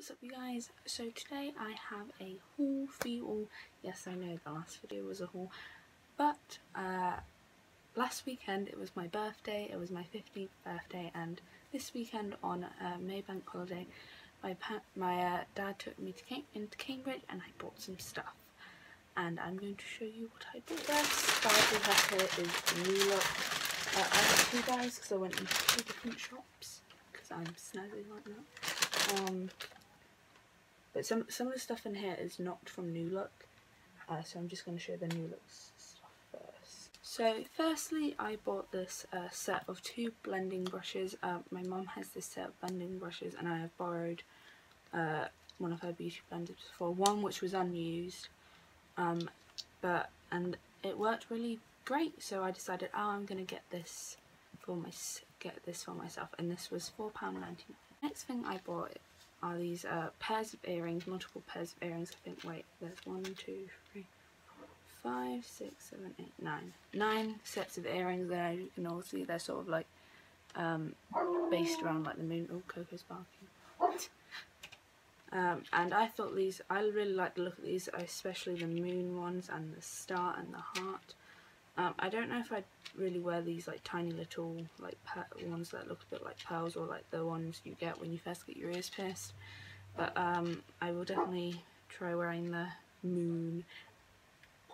what's up you guys? So today I have a haul for you all. Yes, I know the last video was a haul, but uh, last weekend it was my birthday, it was my 15th birthday, and this weekend on uh, Maybank holiday, my my uh, dad took me to Cam into Cambridge and I bought some stuff. And I'm going to show you what I bought there. Starting have here is New Look. Uh, I have two guys because I went into two different shops because I'm snazzy like that. Um, but some some of the stuff in here is not from New Look, uh, so I'm just going to show the New Look stuff first. So firstly, I bought this uh, set of two blending brushes. Uh, my mum has this set of blending brushes, and I have borrowed uh, one of her beauty blenders before. One which was unused, um, but and it worked really great. So I decided, oh, I'm going to get this for my get this for myself, and this was four pound ninety nine. Next thing I bought are these uh, pairs of earrings, multiple pairs of earrings. I think, wait, there's one, two, three, four, five, six, seven, eight, nine. Nine sets of earrings there. You can all see they're sort of like um, based around like the moon. Oh, Coco's barking. Um, and I thought these, I really like the look of these, especially the moon ones and the star and the heart. Um, I don't know if I'd really wear these like tiny little like ones that look a bit like pearls or like the ones you get when you first get your ears pierced. But um, I will definitely try wearing the moon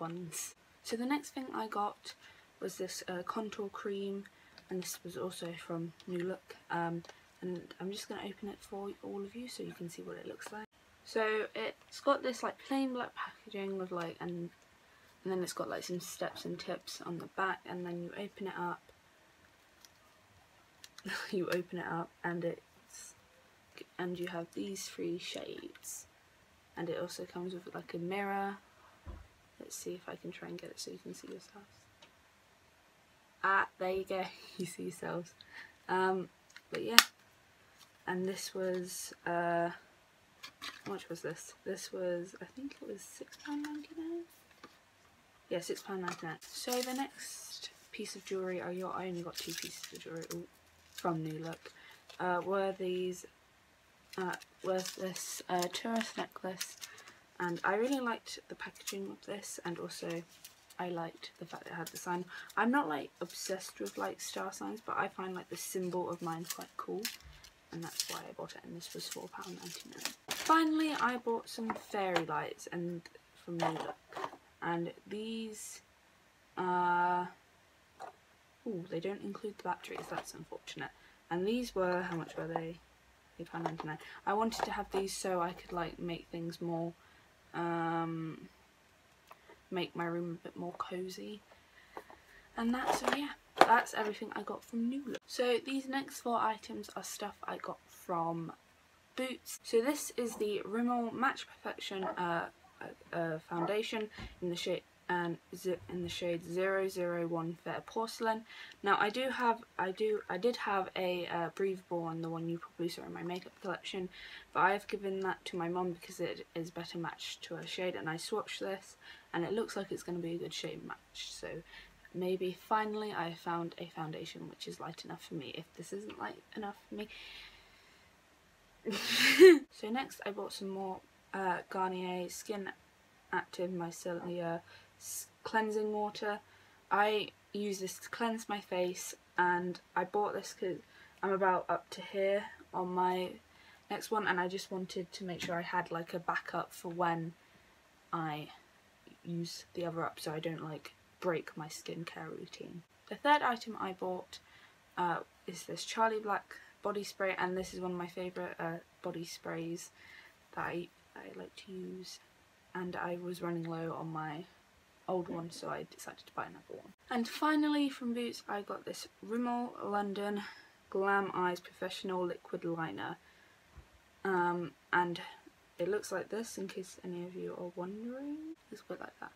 ones. So the next thing I got was this uh, contour cream and this was also from New Look. Um, and I'm just going to open it for all of you so you can see what it looks like. So it's got this like plain black packaging with like and and then it's got like some steps and tips on the back and then you open it up. You open it up and it's and you have these three shades. And it also comes with like a mirror. Let's see if I can try and get it so you can see yourselves. Ah there you go. You see yourselves. Um, but yeah. And this was uh, how much was this? This was I think it was £6.99 yeah, £6.99. So the next piece of jewellery, oh, you I only got two pieces of jewellery from New Look, uh, were these, uh, was this uh, Taurus necklace, and I really liked the packaging of this, and also I liked the fact that it had the sign. I'm not like obsessed with like star signs, but I find like the symbol of mine quite cool, and that's why I bought it, and this was £4.99. Finally, I bought some fairy lights, and from New Look and these are oh they don't include the batteries that's unfortunate and these were how much were they £8.99 I wanted to have these so I could like make things more um, make my room a bit more cozy and that's yeah that's everything I got from New Look. So these next four items are stuff I got from Boots. So this is the Rimmel Match Perfection uh, foundation in the shade and in the shade 001 Fair Porcelain. Now I do have, I do, I did have a uh, breathable one, the one you probably saw in my makeup collection, but I have given that to my mum because it is better matched to her shade and I swatched this and it looks like it's going to be a good shade match. So maybe finally I found a foundation which is light enough for me. If this isn't light enough for me. so next I bought some more uh, Garnier Skin Active Micellar Cleansing Water. I use this to cleanse my face and I bought this because I'm about up to here on my next one and I just wanted to make sure I had like a backup for when I use the other up so I don't like break my skincare routine. The third item I bought uh, is this Charlie Black body spray and this is one of my favourite uh, body sprays that I I like to use and I was running low on my old one so I decided to buy another one. And finally from Boots I got this Rimmel London Glam Eyes Professional Liquid Liner um, and it looks like this in case any of you are wondering. It's a bit like that.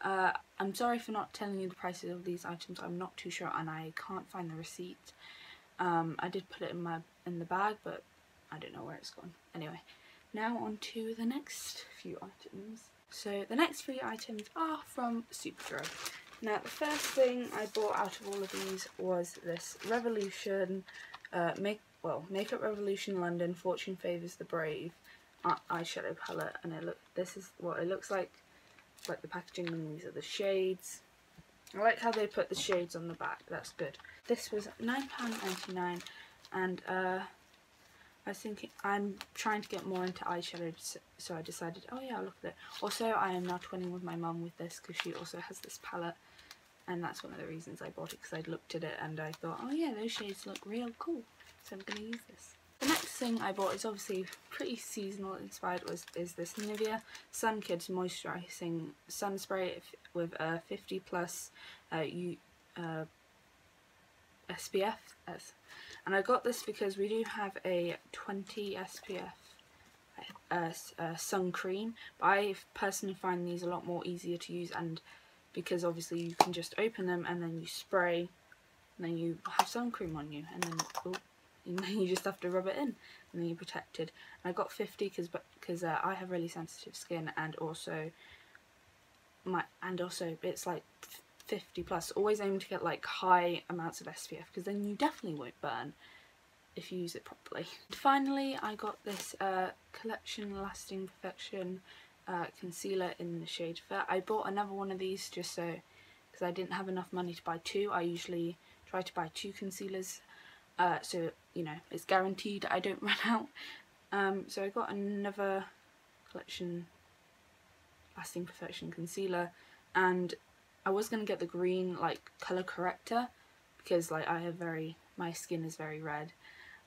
Uh, I'm sorry for not telling you the prices of these items, I'm not too sure and I can't find the receipt. Um, I did put it in my in the bag but I don't know where it's gone. Anyway, now on to the next few items. So the next three items are from Superdrug. Now the first thing I bought out of all of these was this Revolution, uh, make well Makeup Revolution London Fortune Favours the Brave. eyeshadow palette and it look this is what it looks like like the packaging and these are the shades I like how they put the shades on the back that's good this was £9.99 and uh, I was thinking I'm trying to get more into eyeshadow so I decided oh yeah I'll look at it. Also I am now twinning with my mum with this because she also has this palette and that's one of the reasons I bought it because I looked at it and I thought oh yeah those shades look real cool so I'm going to use this. The next thing I bought is obviously pretty seasonal inspired was is this Nivea Sun Kids Moisturising Sun Spray with a 50 plus uh, U, uh, SPF. And I got this because we do have a 20 SPF uh, uh, sun cream but I personally find these a lot more easier to use and because obviously you can just open them and then you spray and then you have sun cream on you and then oh, and then you just have to rub it in and then you're protected. And I got 50 because because uh, I have really sensitive skin and also my and also it's like 50 plus. Always aim to get like high amounts of SPF because then you definitely won't burn if you use it properly. Finally I got this uh, Collection Lasting Perfection uh, concealer in the shade Fair. I bought another one of these just so because I didn't have enough money to buy two. I usually try to buy two concealers uh, so you know it's guaranteed I don't run out um, so I got another collection lasting perfection concealer and I was going to get the green like colour corrector because like I have very my skin is very red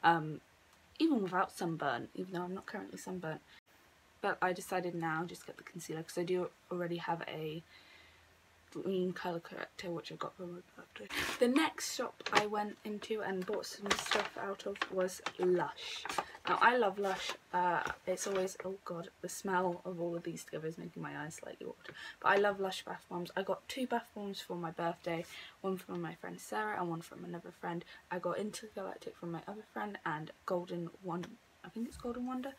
um, even without sunburn even though I'm not currently sunburnt but I decided now just get the concealer because I do already have a green colour corrector which I got from. The next shop I went into and bought some stuff out of was Lush. Now I love Lush, uh, it's always, oh god, the smell of all of these together is making my eyes slightly water. But I love Lush bath bombs. I got two bath bombs for my birthday, one from my friend Sarah and one from another friend. I got Intergalactic from my other friend and Golden One, I think it's Golden Wonder,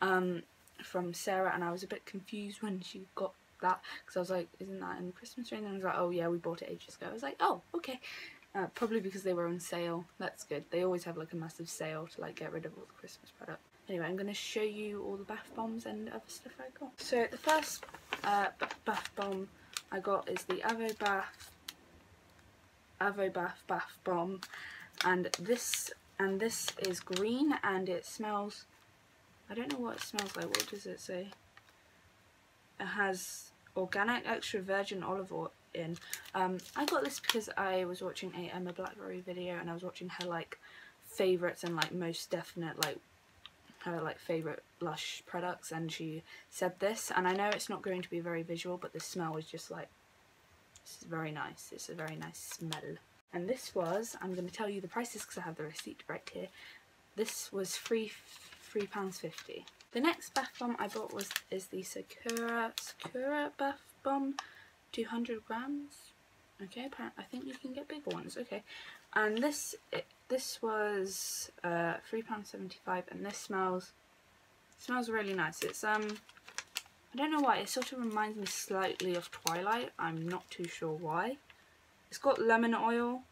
um, from Sarah and I was a bit confused when she got that because I was like, isn't that in the Christmas tree? And I was like, oh yeah, we bought it ages ago. I was like, oh, okay. Uh, probably because they were on sale. That's good. They always have like a massive sale to like get rid of all the Christmas product. Anyway, I'm going to show you all the bath bombs and other stuff I got. So the first uh, bath bomb I got is the Avo Bath Avo Bath Bath Bomb and this and this is green and it smells I don't know what it smells like. What does it say? It has organic extra virgin olive oil in. Um, I got this because I was watching a Emma Blackery video and I was watching her like favourites and like most definite like her like favourite blush products and she said this. And I know it's not going to be very visual but the smell was just like this is very nice. It's a very nice smell. And this was I'm going to tell you the prices because I have the receipt right here. This was free £3.50 the next bath bomb I bought was is the Sakura Sakura bath bomb, 200 grams. Okay, I think you can get bigger ones. Okay, and this it, this was uh, three pound seventy five, and this smells smells really nice. It's um I don't know why it sort of reminds me slightly of Twilight. I'm not too sure why. It's got lemon oil,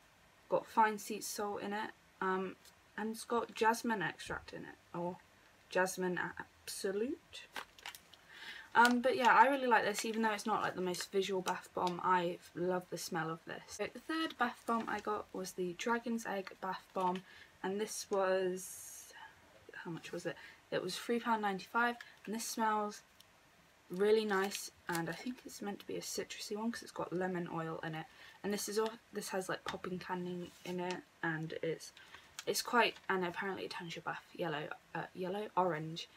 got fine sea salt in it, um, and it's got jasmine extract in it, or jasmine absolute. Um, but yeah, I really like this, even though it's not like the most visual bath bomb. I love the smell of this. So the third bath bomb I got was the Dragon's Egg Bath Bomb, and this was, how much was it? It was £3.95, and this smells really nice, and I think it's meant to be a citrusy one because it's got lemon oil in it. And this is all, this has like popping candy in it, and it's it's quite, and apparently it turns your bath yellow, uh, yellow, orange,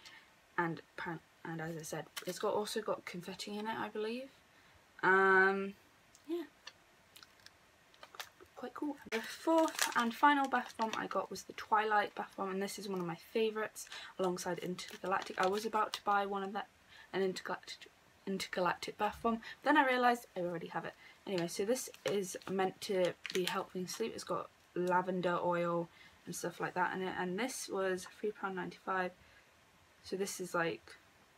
and and as I said, it's got also got confetti in it, I believe. Um, yeah, quite cool. The fourth and final bath bomb I got was the Twilight bath bomb, and this is one of my favourites, alongside Intergalactic. I was about to buy one of that, an Intergalactic intergalactic bath bomb then I realised I already have it anyway so this is meant to be helping sleep it's got lavender oil and stuff like that in it and this was £3.95 so this is like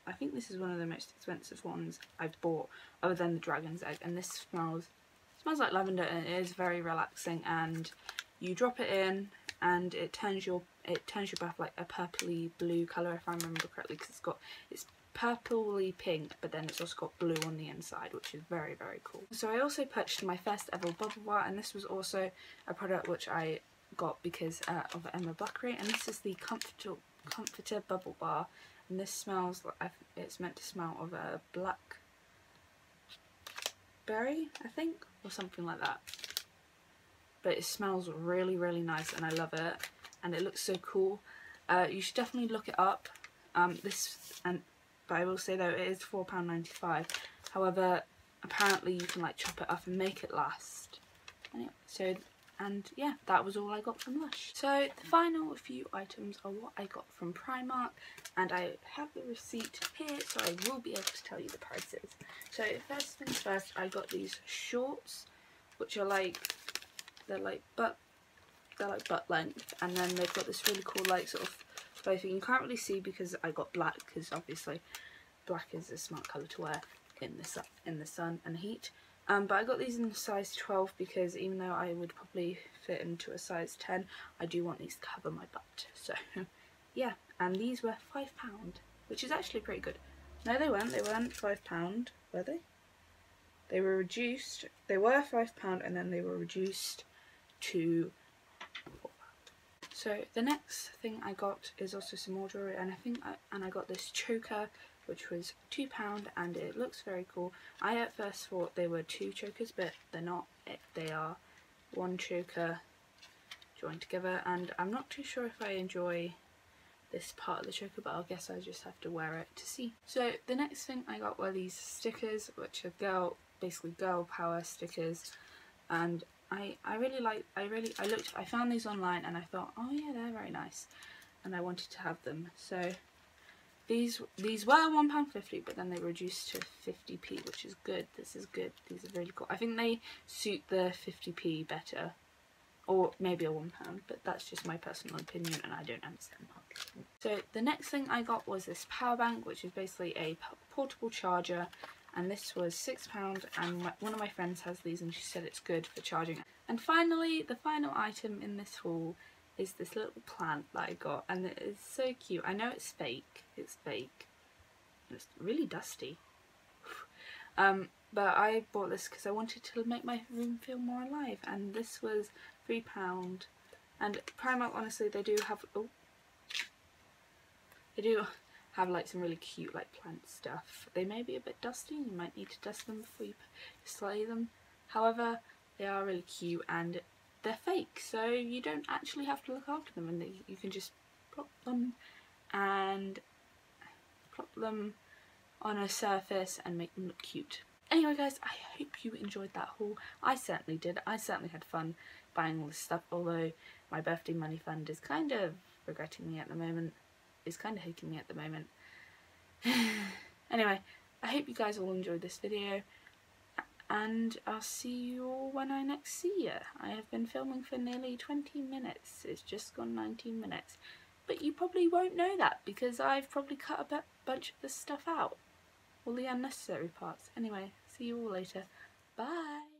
I think this is one of the most expensive ones I've bought other than the dragon's egg and this smells smells like lavender and it is very relaxing and you drop it in and it turns your it turns your breath like a purpley blue colour if I remember correctly because it's got it's purpley pink but then it's also got blue on the inside which is very very cool. So I also purchased my first ever bubble bar and this was also a product which I got because uh, of Emma Blackery and this is the Comforter, Comforter Bubble Bar and this smells like it's meant to smell of a black berry I think or something like that. But it smells really really nice and I love it and it looks so cool. Uh, you should definitely look it up. Um, this and but I will say though it is £4.95 however apparently you can like chop it up and make it last. So and yeah that was all I got from Lush. So the final few items are what I got from Primark and I have the receipt here so I will be able to tell you the prices. So first things first I got these shorts which are like they're like butt they're like butt length and then they've got this really cool like sort of clothing you can't really see because I got black because obviously black is a smart colour to wear in the, sun, in the sun and heat um, but I got these in size 12 because even though I would probably fit into a size 10, I do want these to cover my butt. So, yeah. And these were £5, which is actually pretty good. No, they weren't. They weren't £5, were they? They were reduced. They were £5 and then they were reduced to so the next thing I got is also some more jewellery and I think I, and I got this choker which was £2 and it looks very cool. I at first thought they were two chokers but they're not. They are one choker joined together and I'm not too sure if I enjoy this part of the choker but I guess I just have to wear it to see. So the next thing I got were these stickers which are girl basically girl power stickers and I, I really like I really I looked I found these online and I thought oh yeah they're very nice and I wanted to have them so these these were £1.50 but then they reduced to 50p which is good. This is good. These are really cool. I think they suit the 50p better. Or maybe a £1 but that's just my personal opinion and I don't understand. So the next thing I got was this power bank which is basically a portable charger and this was £6 and my, one of my friends has these and she said it's good for charging. And finally the final item in this haul is this little plant that I got and it is so cute. I know it's fake, it's fake. It's really dusty. um, but I bought this because I wanted to make my room feel more alive and this was £3 and Primark honestly they do have, oh, they do have like some really cute like plant stuff. They may be a bit dusty, you might need to dust them before you slay them. However, they are really cute and they're fake so you don't actually have to look after them and they, you can just plop them and plop them on a surface and make them look cute. Anyway guys, I hope you enjoyed that haul. I certainly did. I certainly had fun buying all this stuff although my birthday money fund is kind of regretting me at the moment. Is kind of hating me at the moment. anyway, I hope you guys all enjoyed this video and I'll see you all when I next see you. I have been filming for nearly 20 minutes. It's just gone 19 minutes. But you probably won't know that because I've probably cut a bunch of this stuff out. All the unnecessary parts. Anyway, see you all later. Bye!